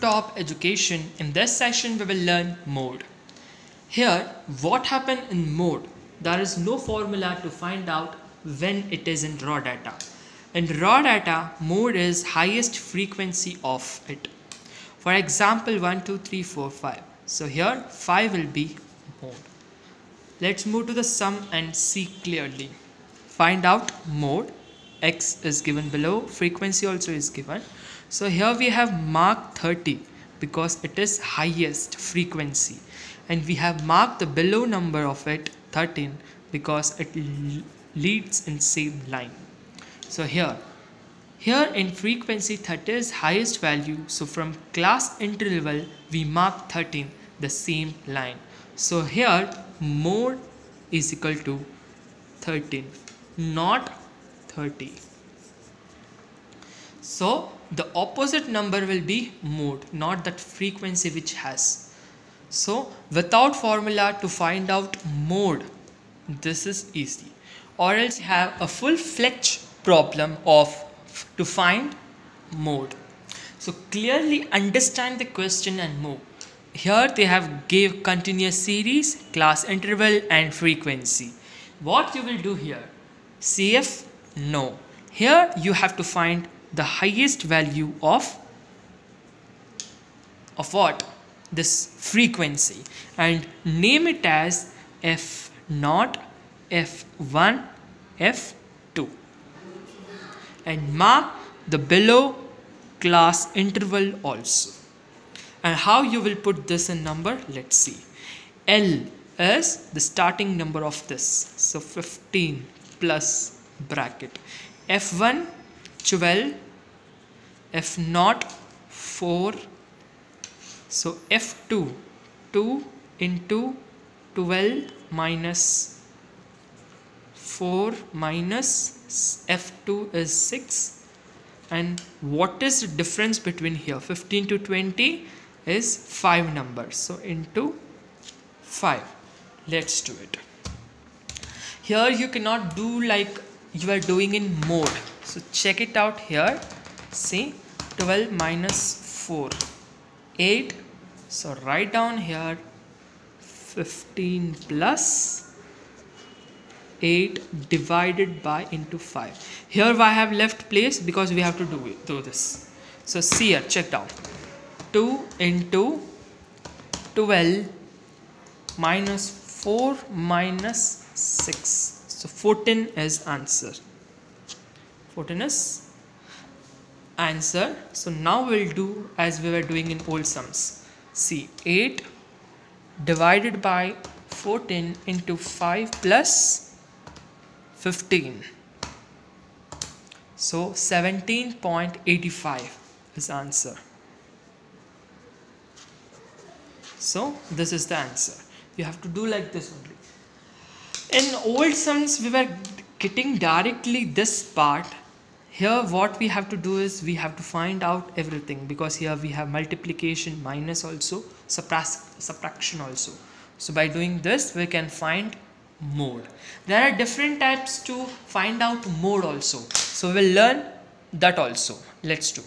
top education. In this session, we will learn mode. Here, what happened in mode? There is no formula to find out when it is in raw data. In raw data, mode is highest frequency of it. For example, 1, 2, 3, 4, 5. So here, 5 will be mode. Let's move to the sum and see clearly. Find out mode. X is given below. Frequency also is given. So here we have mark 30 because it is highest frequency and we have marked the below number of it 13 because it leads in same line. So here here in frequency 30 is highest value so from class interval we mark 13 the same line. So here mode is equal to 13 not 30. So the opposite number will be mode not that frequency which has. So without formula to find out mode this is easy. Or else have a full-fledged problem of to find mode. So clearly understand the question and move here they have gave continuous series class interval and frequency. What you will do here? Cf no. Here you have to find the highest value of of what? This frequency. And name it as f naught f1 f2 and mark the below class interval also. And how you will put this in number? Let's see. L is the starting number of this. So 15 plus bracket. F1 12 f naught 4 so f2 2 into 12 minus 4 minus f2 is 6 and what is the difference between here? 15 to 20 is 5 numbers. So into 5 let's do it. Here you cannot do like you are doing in mode. So check it out here see 12 minus 4 8 so write down here 15 plus 8 divided by into 5 here I have left place because we have to do it do this. So see here check down. 2 into 12 minus 4 minus 6 so 14 is answer. 14 is answer so now we'll do as we were doing in old sums. See 8 divided by 14 into 5 plus 15 so 17.85 is answer. So this is the answer. You have to do like this only. In old sums we were getting directly this part here what we have to do is we have to find out everything because here we have multiplication minus also subtraction also. So by doing this we can find mode. There are different types to find out mode also. So we'll learn that also. Let's do